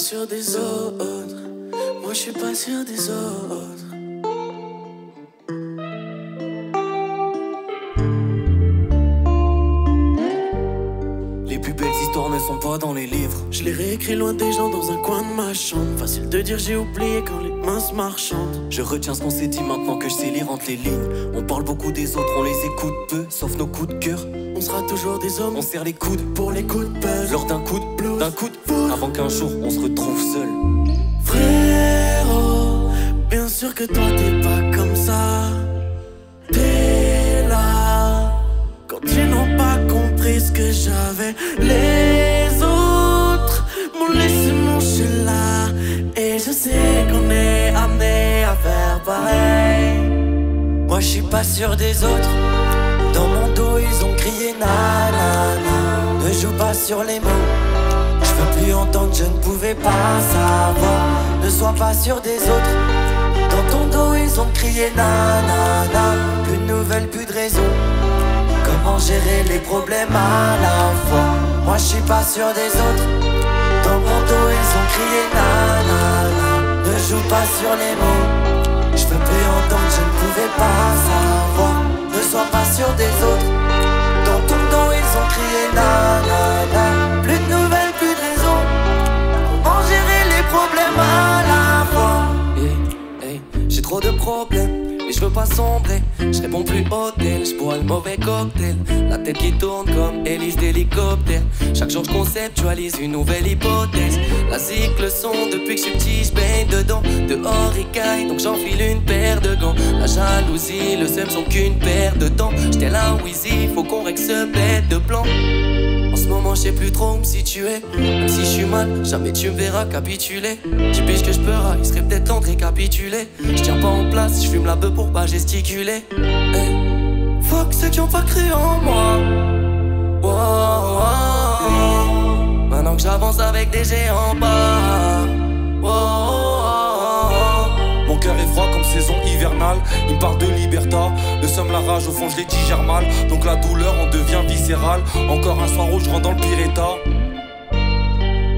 sûr des autres. Moi, je suis pas sûr des autres. Je les réécris loin des gens dans un coin de ma chambre. Facile de dire j'ai oublié quand les mains se marchantent. Je retiens ce qu'on s'est dit maintenant que je sais lire entre les lignes. On parle beaucoup des autres, on les écoute peu, sauf nos coups de cœur. On sera toujours des hommes On serre les coudes pour les coups de buzz. lors d'un coup de Blues. d'un coup de foudre, avant qu'un jour on se retrouve seul. Frérot, bien sûr que toi t'es pas comme ça. Des autres. Dans mon dos ils ont crié na na na. Ne joue pas sur les mots. Je veux plus entendre, je ne pouvais pas savoir. Ne sois pas sûr des autres. Dans ton dos ils ont crié na na na. Plus de nouvelles, plus de raisons. Comment gérer les problèmes à la fois? Moi je suis pas sûr des autres. Dans mon dos ils ont crié na na. Ne joue pas sur les mots. Pouvais pas savoir. Ne sois pas sûr des autres. Dans ton dos, ils ont crié na na na. Plus de nouvelles, plus de raisons. Comment gérer les problèmes à la fois? Hey, hey, j'ai trop de problèmes. Et je veux pas sombrer, je réponds plus hôtel, je bois le mauvais cocktail. La tête qui tourne comme hélice d'hélicoptère. Chaque jour je conceptualise une nouvelle hypothèse. La cycle son depuis que je suis petit, je baigne dedans. Dehors il caille, donc j'enfile le seum sont qu'une paire de temps. J'étais là, Wheezy, faut qu'on règle ce bête de plan. En ce moment, je sais plus trop où me situer. Même si je suis mal, jamais tu me verras capituler. Tu piges que je peux il serait peut-être temps de récapituler. Je tiens pas en place, je fume la beuh pour pas gesticuler. Hey. Fuck ceux qui ont pas cru en moi. Wow, wow. Maintenant que j'avance avec des géants bas. Wow, Mon cœur est froid comme saison hivernale. Il de liberta. Le somme, la rage, au fond, je les digère mal. Donc la douleur en devient viscérale. Encore un soir où je rentre dans le pire état.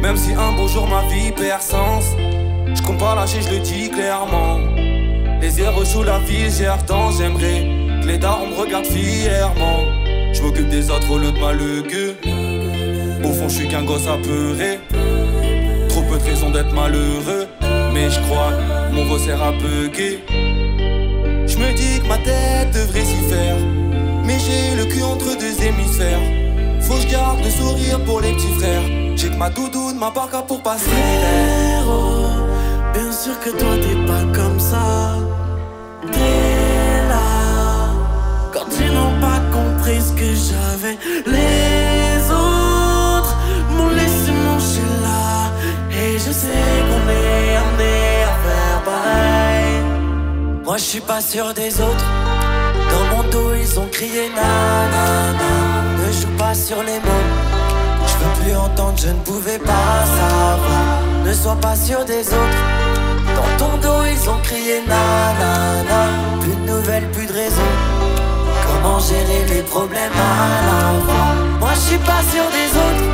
Même si un beau jour ma vie perd sens, je compte pas lâcher, je le dis clairement. Les heures sous la vie, j'ai tant, j'aimerais que les darons me regardent fièrement. Je m'occupe des autres au lieu de. Au fond, je suis qu'un gosse apeuré. Trop peu de raisons d'être malheureux. Mais je crois, mon veau sert à bugger. Ma tête devrait s'y faire. Mais j'ai le cul entre deux hémisphères. Faut que je garde le sourire pour les petits frères. J'ai que ma doudoune, ma parka pour passer. Moi je suis pas sûr des autres. Dans mon dos ils ont crié na na na. Ne joue pas sur les mots. Je veux plus entendre, je ne pouvais pas savoir. Ne sois pas sûr des autres. Dans ton dos ils ont crié na na. Plus de nouvelles, plus de raisons. Comment gérer les problèmes à la fois. Moi je suis pas sûr des autres.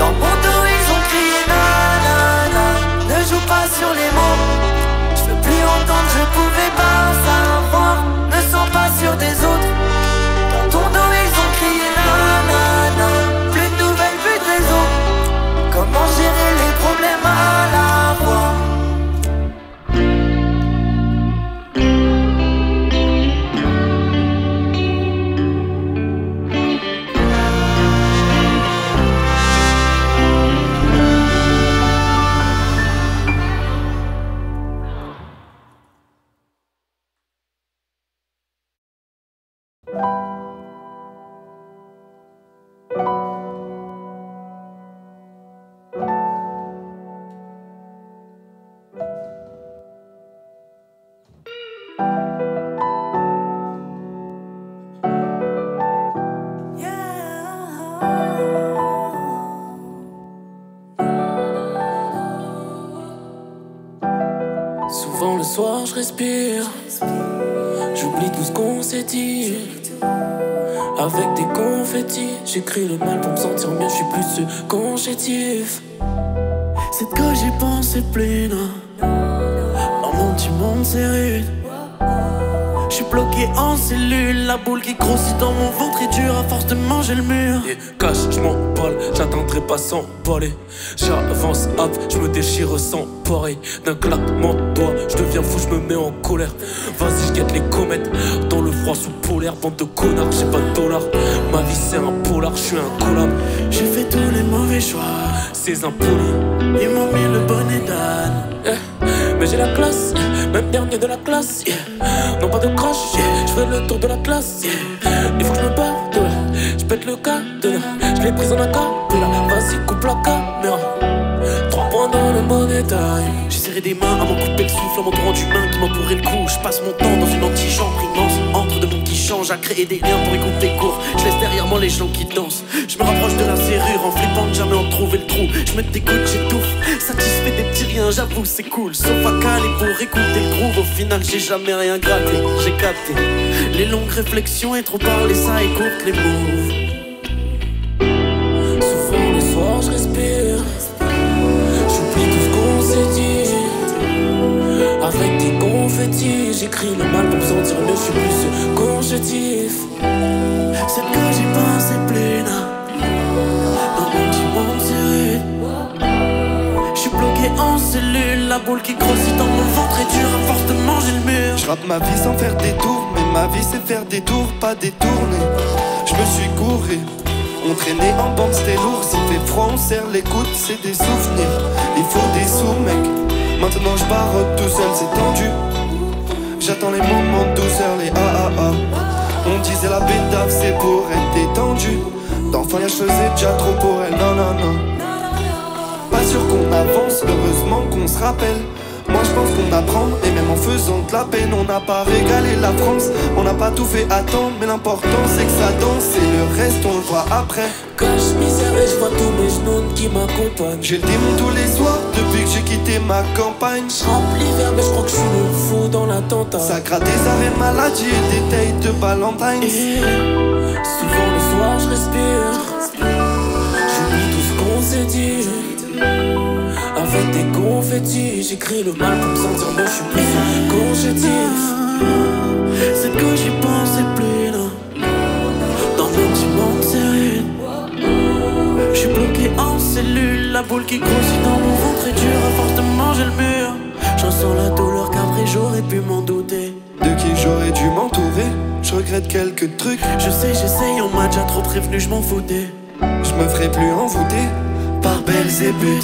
Dans mon dos ils ont crié na na na. Ne joue pas sur les mots. Je veux plus entendre, je soir je respire, j'oublie tout ce qu'on s'est dit. Avec des confettis, j'écris le mal pour me sentir mieux, je suis plus ce qu'on. C'est que j'y pensais plus, non. Dans mon petit monde, c'est rude. En cellule, la boule qui grossit dans mon ventre est dure à force de manger le mur. Et cache, je m'emballe, j'attendrai pas sans parler. J'avance hop, je me déchire sans pareil. D'un claquement de doigts, je deviens fou, je me mets en colère. Vas-y, je guette les comètes dans le froid sous polaire. Bande de connards, j'ai pas de dollars. Ma vie c'est un polar, je suis un collab. J'ai fait tous les mauvais choix, C'est impoli. ils m'ont mis le bonnet d'âne. Eh, mais j'ai la classe, même dernier de la classe. Non, pas de crash, je fais le tour de la classe. Il faut que je me là, je pète le là. Je l'ai prise en acapella, vas-y, coupe la caméra. Trois points dans le bon. J'ai serré des mains à m'en couper le souffle, à mon torrent d'humain qui m'entourait le cou. Je passe mon temps dans une antichambre immense, entre de monde qui change, à créer des liens pour écouter court. Je laisse derrière moi les gens qui dansent. Je me rapproche de la serrure en flippant de jamais en trouver le trou. Je me dégoûte, j'étouffe, satisfait des petits riens, j'avoue c'est cool. Sauf à caler pour écouter le groove, au final j'ai jamais rien gratté. J'ai capté les longues réflexions et trop parler, ça écoute les moves. Je respire. J'oublie tout ce qu'on s'est dit. Avec des confettis, j'écris le mal C'est que j'y pensais plus, non. Dans mon petit monde, rude. J'suis bloqué en cellule, la boule qui grossit dans mon ventre est dure à force de manger le mur. Je ma vie sans faire des tours, mais ma vie c'est faire des tours, pas détourner. Je me suis couré, on traînait en bande, c'était lourd. S'il fait froid, on serre les coudes, c'est des souvenirs. Il faut des sous, mec. Maintenant je barotte tout seul, c'est tendu. J'attends les moments de douceur, les ah ah ah. On disait la bédave, c'est pour être détendu. D'enfant, je faisais déjà trop pour elle, non non non. Pas sûr qu'on avance, heureusement qu'on se rappelle. Moi je pense qu'on apprend, et même en faisant de la peine, on n'a pas régalé la France. On n'a pas tout fait attendre, mais l'important c'est que ça danse, et le reste on le voit après. Cache misère et je vois tous mes genoux qui m'accompagnent. J'ai le démon tous les soirs j'ai quitté ma campagne. Je l'hiver, mais je crois que je suis le fou dans l'attentat. Ça gratte des arrêts maladie et des de Valentine's. Et souvent le soir, je respire. J'oublie tout ce qu'on s'est dit. Avec des confettis, j'écris le mal pour me sentir mieux. Je suis plus conjetif. C'est que j'y pensais plus, non. Dans mon petit monde, c'est rude. J'suis bloqué en cellule, la boule qui grossit dans J'en sens la douleur qu'après j'aurais pu m'en douter. De qui j'aurais dû m'entourer? Je regrette quelques trucs. Je sais, j'essaye, on m'a déjà trop prévenu, je m'en foutais. Je me ferai plus envoûter par belles et buts.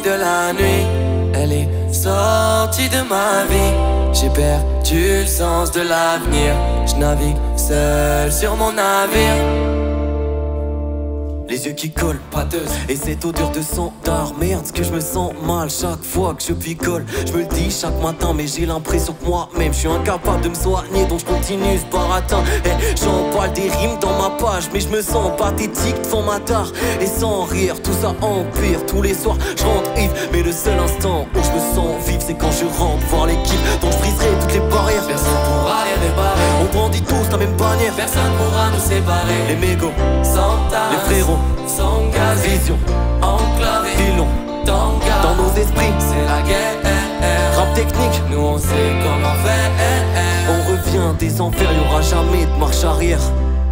De la nuit. Elle est sortie de ma vie. J'ai perdu le sens de l'avenir. Je navigue seul sur mon navire. Les yeux qui collent, pâteuse Et cette odeur de sang d'art Merde, ce que je me sens mal chaque fois que je picole. Je me le dis chaque matin mais j'ai l'impression que moi-même Je suis incapable de me soigner. Donc je continue ce baratin. Eh, J'en parle des rimes dans ma page Mais je me sens pathétique devant ma tare. Et sans rire, tout ça empire. Tous les soirs, je rentre ivre Mais le seul instant où je me sens vivre C'est quand je rentre voir l'équipe. Donc je briserai toutes les barrières. Personne pourra les réparer. On brandit tous la même bannière. Personne pourra nous séparer. Les mégots, les frérots gaz, Vision, enclavé, filons tangas. Dans nos esprits c'est la guerre. Rap technique, Nous on sait comment faire. on revient des enfers, y'aura jamais de marche arrière.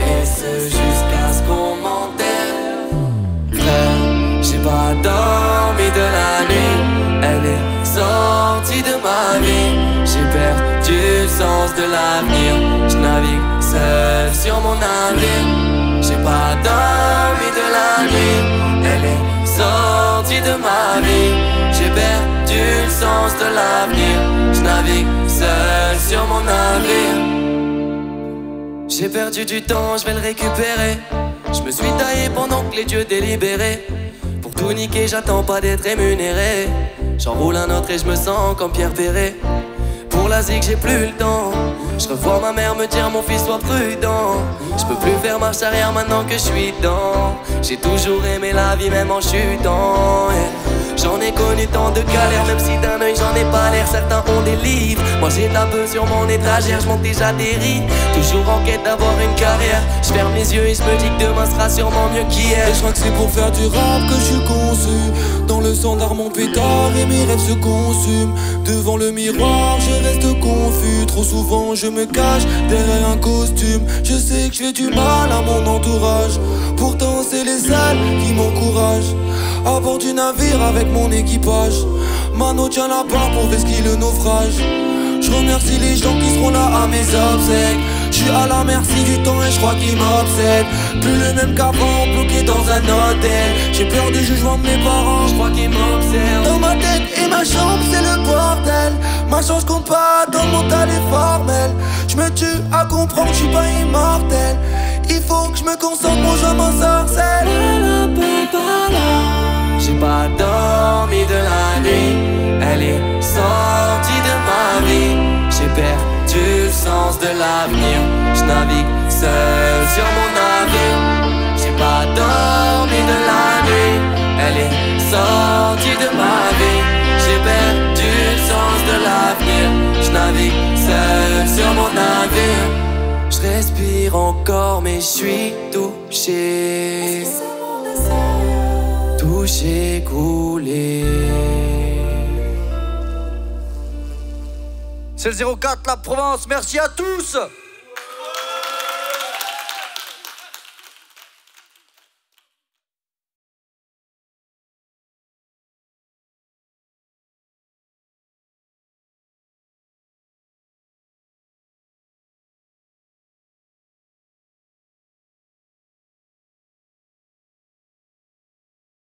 Et ce jusqu'à ce qu'on m'enterre. J'ai pas dormi de la nuit. Elle est sortie de ma vie. J'ai perdu le sens de l'avenir. Je navigue seul sur mon navire. Pas dormi de la nuit. Elle est sortie de ma vie. J'ai perdu le sens de l'avenir. Je navigue seul sur mon navire. J'ai perdu du temps, je vais le récupérer. Je me suis taillé pendant que les dieux délibéraient. Pour tout niquer, j'attends pas d'être rémunéré. J'enroule un autre et je me sens comme Pierre Perret. Pour la j'ai plus le temps. Je revois ma mère me dire mon fils sois prudent. Je peux plus faire marche arrière maintenant que je suis dedans. J'ai toujours aimé la vie même en chutant. J'en ai connu tant de galères, même si d'un oeil j'en ai pas l'air. Certains ont des livres, moi j'ai de la peu sur mon étagère. Je monte déjà des toujours en quête d'avoir une carrière. Je les yeux et je dis que demain sera sûrement mieux qu'hier. Je crois que c'est pour faire du rap que je suis conçu. Dans le sang mon pétard et mes rêves se consument. Devant le miroir, je reste confus. Trop souvent, je me cache derrière un costume. Je sais que je fais du mal à mon entourage. Pourtant, c'est les sales qui m'encouragent. À bord du navire avec mon équipage. Mano tient la barre pour vesquiller le naufrage. Je remercie les gens qui seront là à mes obsèques. Je suis à la merci du temps et je crois qu'il m'obsède. Plus le même qu'avant, bloqué dans un hôtel. J'ai peur du jugement de mes parents, je crois qu'ils m'observent. Dans ma tête et ma chambre, c'est le bordel. Ma chance compte pas dans mon mental est formel. Je me tue à comprendre que je suis pas immortel. Il faut que je me concentre, mon jeu m'en sorcelle. J'ai pas dormi de la nuit, elle est sortie de ma vie. J'ai perdu le sens de l'avenir, je navigue seul sur mon navire. J'ai pas dormi de la nuit, elle est sortie de ma vie. J'ai perdu le sens de l'avenir, je navigue seul sur mon navire. Je respire encore, mais je suis touché C'est le 04 La Provence, merci à tous